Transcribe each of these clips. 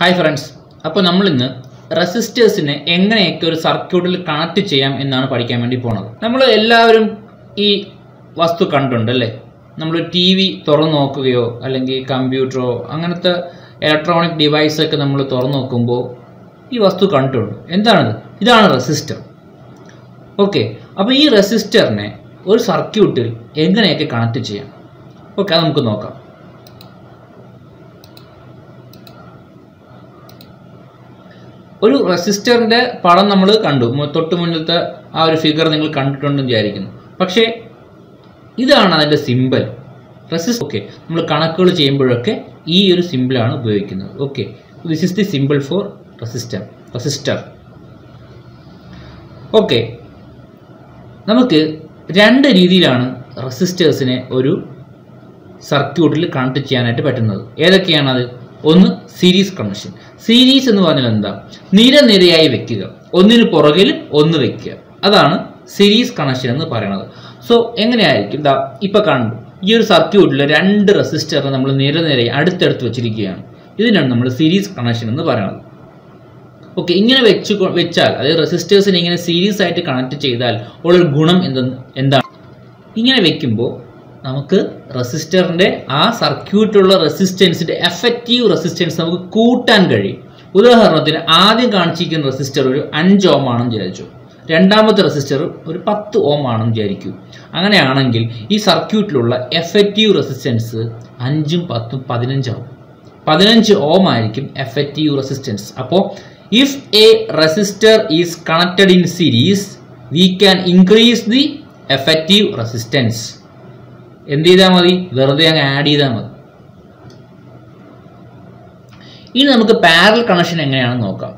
Hi friends അപ്പോൾ നമ്മളിന്ന് റെസിസ്റ്റേഴ്സിനെ എങ്ങനെയൊക്കെ ഒരു സർക്യൂട്ടിൽ കണക്ട് ചെയ്യാം എന്നാണ് പഠിക്കാൻ വേണ്ടി പോണത്. നമ്മൾ എല്ലാവരും ഈ വസ്തു കണ്ടുണ്ട് അല്ലേ? നമ്മൾ ടി വി തുറന്നു നോക്കുകയോ അല്ലെങ്കിൽ കമ്പ്യൂട്ടറോ അങ്ങനത്തെ ഇലക്ട്രോണിക് ഡിവൈസൊക്കെ നമ്മൾ തുറന്നു നോക്കുമ്പോൾ ഈ വസ്തു കണ്ടിട്ടുണ്ട്. എന്താണിത്? ഇതാണ് റെസിസ്റ്റർ ഓക്കെ അപ്പോൾ ഈ റെസിസ്റ്ററിനെ ഒരു സർക്യൂട്ടിൽ എങ്ങനെയൊക്കെ കണക്ട് ചെയ്യാം? ഓക്കെ അത് നമുക്ക് നോക്കാം. ഒരു റെസിസ്റ്ററിന്റെ പടം നമ്മൾ കണ്ടു. തൊട്ട് മുന്നിലത്തെ ആ ഒരു ഫിഗർ നിങ്ങൾ കണ്ടിട്ടുണ്ടെന്ന് വിചാരിക്കുന്നു. പക്ഷേ ഇതാണ് അതിന്റെ സിമ്പൽ റെസിസ്റ്റ് ഓക്കെ നമ്മൾ കണക്കുകൾ ചെയ്യുമ്പോഴൊക്കെ ഈ ഒരു സിമ്പിളാണ് ഉപയോഗിക്കുന്നത്. Okay this is the simple for resistor resistor okay നമുക്ക് രണ്ട് രീതിയിലാണ് റെസിസ്റ്റേഴ്സിനെ ഒരു സർക്യൂട്ടിൽ കണക്ട് ചെയ്യാനായിട്ട് പറ്റുന്നത്. ഏതൊക്കെയാണത്? ഒന്ന് സീരീസ് കണക്ഷൻ സീരീസ് എന്ന് പറഞ്ഞാൽ എന്താ? നിരനിരയായി വെക്കുക. ഒന്നിന് പുറകിൽ ഒന്ന് വെക്കുക. അതാണ് സീരീസ് കണക്ഷൻ എന്ന് പറയുന്നത് സോ എങ്ങനെയായിരിക്കും? ദാ ഇപ്പൊ കണ്ടു ഈ ഒരു സർക്യൂട്ടിൽ രണ്ട് റെസിസ്റ്ററിനെ നമ്മൾ നിരനിരയായി അടുത്തടുത്ത് വെച്ചിരിക്കുകയാണ്. ഇതിനാണ് നമ്മൾ സീരീസ് കണക്ഷൻ എന്ന് പറയുന്നത് ഓക്കെ ഇങ്ങനെ വെച്ച് വെച്ചാൽ അതായത് റെസിസ്റ്റേഴ്സിനെ ഇങ്ങനെ സീരീസ് ആയിട്ട് കണക്ട് ചെയ്താൽ ഉള്ളൊരു ഗുണം എന്തെന്ന് എന്താണ്? ഇങ്ങനെ വെക്കുമ്പോൾ നമുക്ക് റെസിസ്റ്ററിന്റെ ആ സർക്യൂട്ടിലുള്ള റെസിസ്റ്റൻസിന്റെ എഫക്റ്റീവ് റെസിസ്റ്റൻസ് നമുക്ക് കൂട്ടാൻ കഴിയും. ഉദാഹരണത്തിന് ആദ്യം കാണിച്ചിരിക്കുന്ന റെസിസ്റ്റർ ഒരു അഞ്ച് ഓം ആണെന്ന് വിചാരിച്ചു. രണ്ടാമത്തെ റെസിസ്റ്റർ ഒരു പത്ത് ഓം ആണെന്ന് വിചാരിക്കൂ. അങ്ങനെയാണെങ്കിൽ ഈ സർക്യൂട്ടിലുള്ള എഫക്റ്റീവ് റെസിസ്റ്റൻസ് അഞ്ചും പത്തും പതിനഞ്ചാവും പതിനഞ്ച് ഓം ആയിരിക്കും എഫക്റ്റീവ് റെസിസ്റ്റൻസ് അപ്പോൾ if a resistor is connected in series we can increase the effective resistance എന്ത് ചെയ്താൽ മതി? വെറുതെ അങ്ങ് ആഡ് ചെയ്താൽ മതി. ഇനി നമുക്ക് പാരൽ കണക്ഷൻ എങ്ങനെയാണെന്ന് നോക്കാം.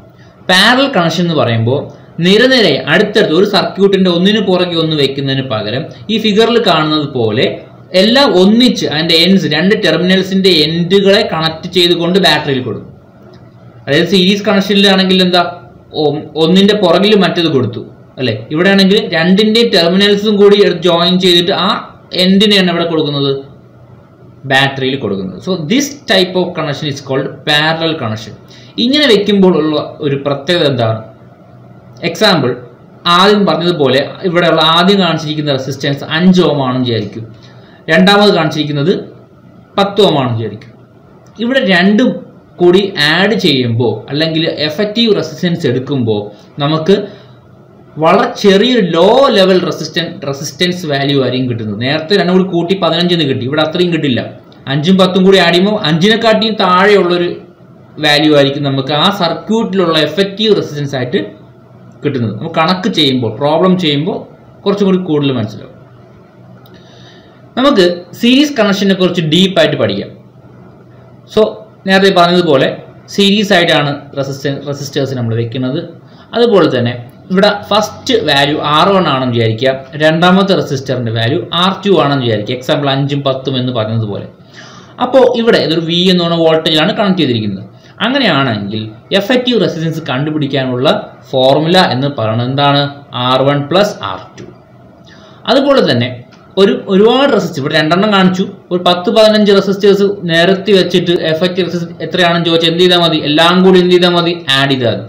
പാരൽ കണക്ഷൻ എന്ന് പറയുമ്പോൾ നിരനിരയെ അടുത്തടുത്ത് ഒരു സർക്യൂട്ടിന്റെ ഒന്നിന് പുറകെ ഒന്ന് വെക്കുന്നതിന് പകരം ഈ ഫിഗറിൽ കാണുന്നത് പോലെ എല്ലാം ഒന്നിച്ച് അതിന്റെ എൻഡ്സ് രണ്ട് ടെർമിനൽസിന്റെ എൻഡുകളെ കണക്ട് ചെയ്തുകൊണ്ട് ബാറ്ററിയിൽ കൊടുക്കും. അതായത് സീരീസ് കണക്ഷനിലാണെങ്കിൽ എന്താ? ഒന്നിന്റെ പുറകിൽ മറ്റത് കൊടുത്തു. അല്ലെ? ഇവിടെ ആണെങ്കിൽ രണ്ടിന്റെ ടെർമിനൽസും കൂടി ജോയിൻ ചെയ്തിട്ട് ആ എൻഡിനെയാണ് ഇവിടെ കൊടുക്കുന്നത്? ബാറ്ററിയിൽ കൊടുക്കുന്നത്. So this type of connection is called parallel connection ഇങ്ങനെ വെക്കുമ്പോൾ ഉള്ള ഒരു പ്രത്യേകത എന്താണ്? എക്സാമ്പിൾ ആദ്യം പറഞ്ഞതുപോലെ ഇവിടെയുള്ള ആദ്യം കാണിച്ചിരിക്കുന്ന റെസിസ്റ്റൻസ് അഞ്ച് ഓം ആണെന്ന് വിചാരിക്കും. രണ്ടാമത് കാണിച്ചിരിക്കുന്നത് പത്ത് ഓം ആണെന്ന് വിചാരിക്കും. ഇവിടെ രണ്ടും കൂടി ആഡ് ചെയ്യുമ്പോൾ അല്ലെങ്കിൽ എഫക്റ്റീവ് റെസിസ്റ്റൻസ് എടുക്കുമ്പോൾ നമുക്ക് വളരെ ചെറിയൊരു low level resistance resistance value ആയിരിക്കും കിട്ടുന്നത്. നേരത്തെ രണ്ടും കൂടി കൂട്ടി പതിനഞ്ചിന് കിട്ടി. ഇവിടെ അത്രയും കിട്ടില്ല. അഞ്ചും പത്തും കൂടി ആഡ് ചെയ്യുമ്പോൾ അഞ്ചിനെക്കാട്ടിയും താഴെയുള്ളൊരു വാല്യൂ ആയിരിക്കും നമുക്ക് ആ സർക്യൂട്ടിലുള്ള എഫക്റ്റീവ് റെസിസ്റ്റൻസ് ആയിട്ട് കിട്ടുന്നത്. നമ്മൾ കണക്ക് ചെയ്യുമ്പോൾ പ്രോബ്ലം ചെയ്യുമ്പോൾ കുറച്ചും കൂടി കൂടുതൽ മനസ്സിലാവും. നമുക്ക് സീരീസ് കണക്ഷനെ കുറിച്ച് ഡീപ്പായിട്ട് പഠിക്കാം. സോ നേരത്തെ പറഞ്ഞതുപോലെ സീരീസ് ആയിട്ടാണ് റെസിസ്റ്റൻ റെസിസ്റ്റേഴ്സ് നമ്മൾ വെക്കുന്നത്. അതുപോലെ തന്നെ ഇവിടെ ഫസ്റ്റ് വാല്യൂ ആർ വൺ ആണെന്ന് വിചാരിക്കുക. രണ്ടാമത്തെ റെസിസ്റ്ററിന്റെ വാല്യൂ ആർ ടു ആണെന്ന് വിചാരിക്കുക. എക്സാമ്പിൾ അഞ്ചും പത്തും എന്ന് പറഞ്ഞതുപോലെ അപ്പോൾ ഇവിടെ ഇതൊരു വി എന്ന് പറഞ്ഞ വോൾട്ടേജാണ് കണക്ട് ചെയ്തിരിക്കുന്നത്. അങ്ങനെയാണെങ്കിൽ എഫക്റ്റീവ് റെസിസ്റ്റൻസ് കണ്ടുപിടിക്കാനുള്ള ഫോർമുല എന്ന് പറയുന്നത് എന്താണ്? R one plus R two അതുപോലെ തന്നെ ഒരു ഒരുപാട് റെസിസ്റ്റ് ഇവിടെ രണ്ടെണ്ണം കാണിച്ചു. ഒരു പത്ത് പതിനഞ്ച് റെസിസ്റ്റേഴ്സ് നിരത്തി വെച്ചിട്ട് എഫക്റ്റീവ് റെസിസ്റ്റ് എത്രയാണെന്ന് ചോദിച്ചാൽ എന്ത് ചെയ്താൽ മതി? എല്ലാം കൂടി എന്ത് ചെയ്താൽ മതി? ആഡ് ചെയ്താൽ മതി.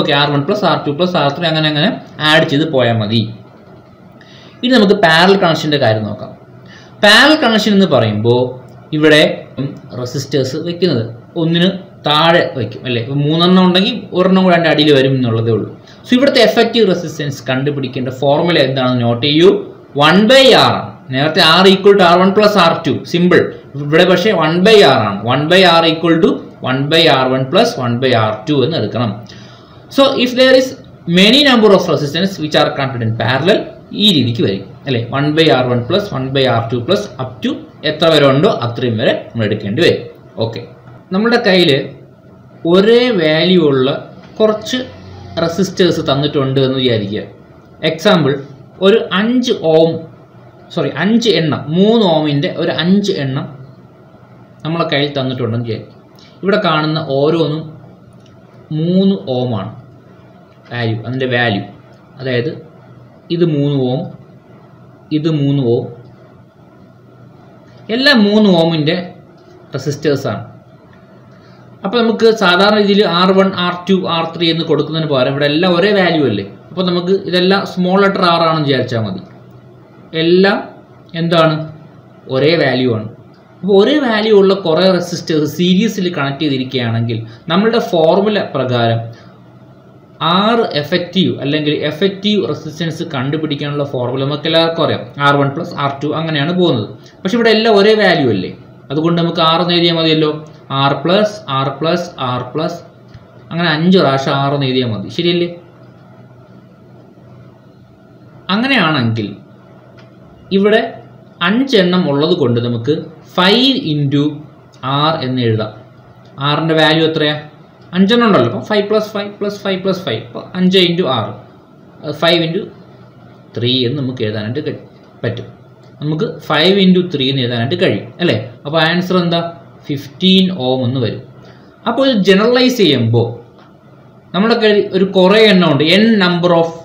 Okay R one plus R two plus R three അങ്ങനെ അങ്ങനെ ആഡ് ചെയ്ത് പോയാൽ മതി. ഇനി നമുക്ക് പാരൽ കണക്ഷന്റെ കാര്യം നോക്കാം. പാരൽ കണക്ഷൻ എന്ന് പറയുമ്പോൾ ഇവിടെ റെസിസ്റ്റേഴ്സ് വെക്കുന്നത് ഒന്നിന് താഴെ വയ്ക്കും അല്ലേ? മൂന്നെണ്ണം ഉണ്ടെങ്കിൽ ഒരെണ്ണം കൂടെ അതിന്റെ അടിയിൽ വരും എന്നുള്ളതേ ഉള്ളൂ. സോ ഇവിടുത്തെ എഫക്റ്റീവ് റെസിസ്റ്റൻസ് കണ്ടുപിടിക്കേണ്ട ഫോർമുല എന്താണെന്ന് നോട്ട് ചെയ്യൂ. വൺ ബൈ ആർ ആണ്. നേരത്തെ R equal to R one plus R two simple ഇവിടെ പക്ഷേ വൺ ബൈ ആർ ആണ്. One by R equal to one by R one plus one by R two എന്ന് എടുക്കണം. So if there is many number of resistance which are connected in parallel ഈ രീതിക്ക് വരും. അല്ലേ? One by R one plus one by R two plus up to എത്ര വരെ ഉണ്ടോ അത്രയും വരെ നമ്മൾ എടുക്കേണ്ടി വരും. ഓക്കെ നമ്മുടെ കയ്യിൽ ഒരേ വാല്യൂ ഉള്ള കുറച്ച് റെസിസ്റ്റേഴ്സ് തന്നിട്ടുണ്ട് എന്ന് വിചാരിക്കുക. എക്സാമ്പിൾ ഒരു അഞ്ച് ഓം സോറി അഞ്ച് എണ്ണം മൂന്ന് ഓമിന്റെ ഒരു അഞ്ച് എണ്ണം നമ്മളെ കയ്യിൽ തന്നിട്ടുണ്ടെന്ന് വിചാരിക്കും ഇവിടെ കാണുന്ന ഓരോന്നും മൂന്ന് ഓം ആണ്. വാല്യൂ അതിന്റെ വാല്യൂ അതായത് ഇത് മൂന്ന് ഓം ഇത് മൂന്ന് ഓം. എല്ലാ മൂന്ന് ഓമിന്റെ റെസിസ്റ്റേഴ്സാണ് അപ്പോൾ നമുക്ക് സാധാരണ രീതിയിൽ R one R two R three എന്ന് കൊടുക്കുന്നതിന് പകരം ഇവിടെ എല്ലാം ഒരേ വാല്യൂ അല്ലേ? അപ്പോൾ നമുക്ക് ഇതെല്ലാം സ്മോൾ ലെറ്റർ ആർ ആണെന്ന് വിചാരിച്ചാൽ മതി. എല്ലാം എന്താണ്? ഒരേ വാല്യൂ ആണ്. അപ്പോൾ ഒരേ വാല്യൂ ഉള്ള കുറേ റെസിസ്റ്റേഴ്സ് സീരീസിൽ കണക്ട് ചെയ്തിരിക്കുകയാണെങ്കിൽ നമ്മളുടെ ഫോർമുല പ്രകാരം ആറ് എഫക്റ്റീവ് അല്ലെങ്കിൽ എഫക്റ്റീവ് റെസിസ്റ്റൻസ് കണ്ടുപിടിക്കാനുള്ള ഫോർമുല നമുക്ക് എല്ലാവർക്കും അറിയാം. R one plus R two അങ്ങനെയാണ് പോകുന്നത്. പക്ഷെ ഇവിടെ എല്ലാം ഒരേ വാല്യൂ അല്ലേ? അതുകൊണ്ട് നമുക്ക് ആറ് എഴുതിയാൽ മതിയല്ലോ. R plus R plus R plus അങ്ങനെ അഞ്ച് പ്രാവശ്യം ആറ് എഴുതിയാൽ മതി. ശരിയല്ലേ? അങ്ങനെയാണെങ്കിൽ ഇവിടെ അഞ്ചെണ്ണം ഉള്ളത് കൊണ്ട് നമുക്ക് ഫൈവ് ഇന്റു ആർ എന്ന് എഴുതാം. ആറിന്റെ വാല്യൂ എത്രയാണ് അഞ്ചെണ്ണം ഉണ്ടല്ലോ. അപ്പോൾ five plus five plus five plus five അപ്പോൾ അഞ്ച് ഇന്റു ആറ്. ഫൈവ് ഇന്റു ത്രീ എന്ന് നമുക്ക് എഴുതാനായിട്ട് പറ്റും. നമുക്ക് ഫൈവ് ഇന്റു ത്രീ എന്ന് എഴുതാനായിട്ട് കഴിയും അല്ലേ? അപ്പോൾ ആൻസർ എന്താ? ഫിഫ്റ്റീൻ ഓം എന്ന് വരും. അപ്പോൾ ഇത് ജനറലൈസ് ചെയ്യുമ്പോൾ നമ്മുടെ കയ്യിൽ ഒരു കുറേ എണ്ണം ഉണ്ട്. എൻ നമ്പർ ഓഫ്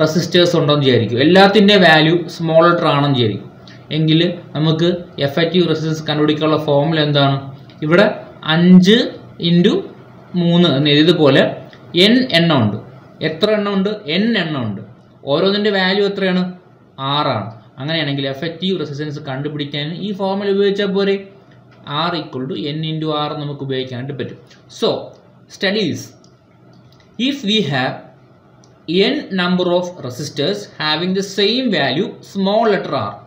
റെസിസ്റ്റേഴ്സ് ഉണ്ടെന്ന് വിചാരിക്കും. എല്ലാത്തിന്റെ വാല്യൂ ലെറ്റർ ആണെന്ന് വിചാരിക്കും. എങ്കിൽ നമുക്ക് എഫക്റ്റീവ് റെസിസ്റ്റൻസ് കണ്ടുപിടിക്കാനുള്ള ഫോർമുല എന്താണ്? ഇവിടെ അഞ്ച് ഇന്റു മൂന്ന് എന്ന് എഴുതിയതുപോലെ എൻ എണ്ണം ഉണ്ട്. എത്ര എണ്ണം ഉണ്ട്? എൻ എണ്ണം ഉണ്ട്. ഓരോന്നിന്റെ വാല്യൂ എത്രയാണ്? ആറാണ് അങ്ങനെയാണെങ്കിൽ എഫക്റ്റീവ് റെസിസ്റ്റൻസ് കണ്ടുപിടിക്കാൻ ഈ ഫോർമുല ഉപയോഗിച്ചാൽ പോരെ? R equal to N into R നമുക്ക് ഉപയോഗിക്കാനായിട്ട് പറ്റും. So studies if we have n number of resistors having the same value small letter r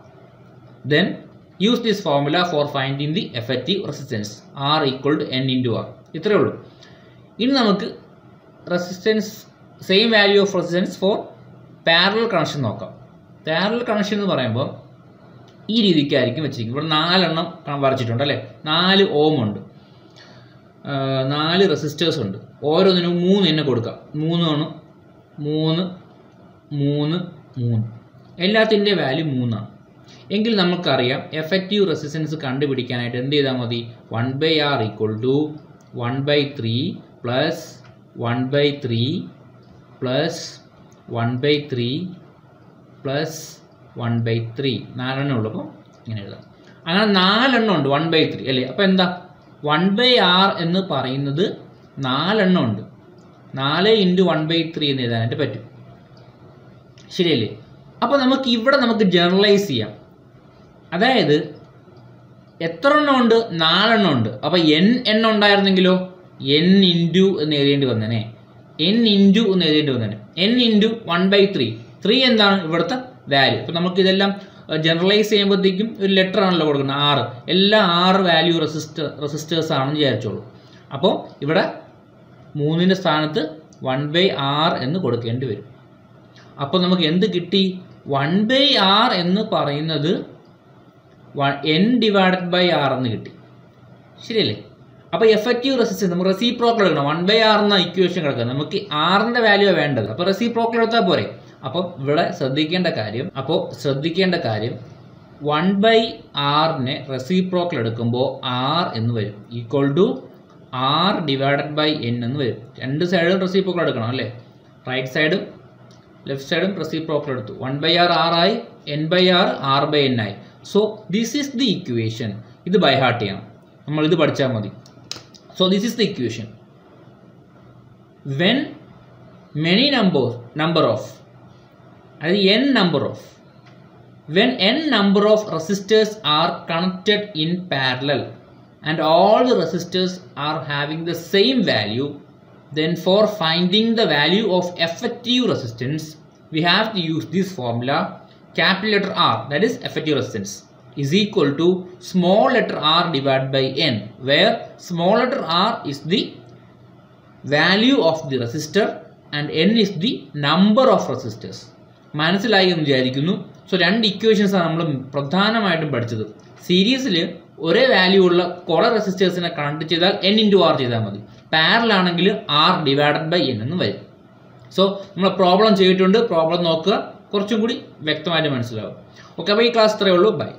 then use this formula for finding the effective resistance. R equal to n into r. ഇത്രയേ ഉള്ളൂ. ഇനി നമുക്ക് resistance same value of resistance for parallel connection നോക്കാം. Parallel connection എന്ന് പറയുമ്പോൾ ഈ രീതിക്കായിരിക്കും വെച്ചിരിക്കുന്നത്. ഇവിടെ നാലെണ്ണം വരച്ചിട്ടുണ്ട് അല്ലേ? നാല് ഓം ഉണ്ട്. നാല് റെസിസ്റ്റേഴ്സ് ഉണ്ട്. ഓരോന്നിനും മൂന്ന് എന്നെ കൊടുക്കാം. മൂന്നാണ് മൂന്ന് മൂന്ന് മൂന്ന്. എല്ലാത്തിന്റെ വാല്യൂ മൂന്നാണ്. എങ്കിൽ നമുക്കറിയാം എഫക്റ്റീവ് റെസിസ്റ്റൻസ് കണ്ടുപിടിക്കാനായിട്ട് എന്ത് ചെയ്താൽ മതി? One by R equal to one by three plus one by three plus one by three plus one by three നാലെണ്ണം ഉള്ളൂ അപ്പോൾ ഇങ്ങനെ എഴുതാം. അങ്ങനെ നാലെണ്ണം ഉണ്ട് വൺ ബൈ ത്രീ അല്ലേ? അപ്പോൾ എന്താ? വൺ ബൈ ആർ എന്ന് പറയുന്നത് നാലെണ്ണം ഉണ്ട്. നാല് ഇന്റു വൺ ബൈ ത്രീ എന്ന് എഴുതാനായിട്ട് പറ്റും. ശരിയല്ലേ? അപ്പോൾ നമുക്ക് ഇവിടെ നമുക്ക് ജനറലൈസ് ചെയ്യാം. അതായത് എത്ര എണ്ണം ഉണ്ട്? നാലെണ്ണം ഉണ്ട്. അപ്പോൾ എൻ എണ്ണം ഉണ്ടായിരുന്നെങ്കിലോ? എൻ ഇന്റു എന്ന് എഴുതേണ്ടി വന്നേനെ. എൻ ഇന്റു എന്ന് എഴുതേണ്ടി വന്നേനെ. N into one by three three എന്താണ് ഇവിടുത്തെ വാല്യൂ അപ്പോൾ നമുക്ക് ഇതെല്ലാം ജനറലൈസ് ചെയ്യുമ്പോഴത്തേക്കും ഒരു ലെറ്റർ ആണല്ലോ കൊടുക്കുന്നത്. ആറ്. എല്ലാ ആറ് വാല്യൂ റെസിസ്റ്റർ റെസിസ്റ്റേഴ്സ് ആണെന്ന് വിചാരിച്ചോളൂ. അപ്പോൾ ഇവിടെ മൂന്നിന്റെ സ്ഥാനത്ത് വൺ ബൈ ആർ എന്ന് കൊടുക്കേണ്ടി വരും. അപ്പോൾ നമുക്ക് എന്ത് കിട്ടി? വൺ ബൈ ആർ എന്ന് പറയുന്നത് എൻ ഡിവൈഡഡ് ബൈ ആർ എന്ന് കിട്ടി. ശരിയല്ലേ? അപ്പോൾ എഫക്റ്റീവ് റെസിസ്റ്റൻസ് നമുക്ക് റെസിപ്രോക്കൽ എടുക്കണം. വൺ ബൈ ആർ എന്ന ഇക്വേഷൻ കിടക്കുന്നത് നമുക്ക് ആറിന്റെ വാല്യൂ വേണ്ടത്. അപ്പോൾ റെസിപ്രോക്കൽ എടുത്താൽ പോരെ. അപ്പോൾ ഇവിടെ ശ്രദ്ധിക്കേണ്ട കാര്യം അപ്പോൾ ശ്രദ്ധിക്കേണ്ട കാര്യം വൺ ബൈ ആറിനെ റെസിപ്രോക്കൽ എടുക്കുമ്പോൾ ആർ എന്ന് വരും. Equal to R divided by N എന്ന് വരും. രണ്ട് സൈഡും റെസിപ്രോക്കൽ എടുക്കണം അല്ലേ? റൈറ്റ് സൈഡും ലെഫ്റ്റ് സൈഡും റെസിപ്രോക്കൽ എടുത്തു. വൺ ബൈ ആർ ആർ ആയി N by R R by N ആയി. so this is the equation ഇത് ബൈ ഹാർട്ട് ചെയ്യണം നമ്മൾ ഇത് പഠിച്ചാൽ മതി so this is the equation when many number number of അതായത് n number of when n number of resistors are connected in parallel and all the resistors are having the same value then for finding the value of effective resistance we have to use this formula capital letter r that is effective resistance is equal to small letter r divided by n where small letter r is the value of the resistor and n is the number of resistors മനസ്സിലായി എന്ന് വിചാരിക്കുന്നു so രണ്ട് equations ആണ് നമ്മൾ പ്രധാനമായിട്ടും പഠിച്ചത് സീരീസിൽ ഒരേ വാല്യൂ ഉള്ള കുറേ റെസിസ്റ്റേഴ്സിനെ കണക്ട് ചെയ്താൽ എൻ ഇന്റു ആർ ചെയ്താൽ മതി പാരൽ ആണെങ്കിൽ ആർ ഡിവൈഡഡ് ബൈ എൻ എന്ന് വരും സോ നമ്മൾ പ്രോബ്ലം ചെയ്തിട്ടുണ്ട് പ്രോബ്ലം നോക്കുക കുറച്ചും കൂടി വ്യക്തമായിട്ട് മനസ്സിലാവും. ഓക്കെ അപ്പോൾ ഈ ക്ലാസ് ഇത്രയേ ഉള്ളൂ. ബൈ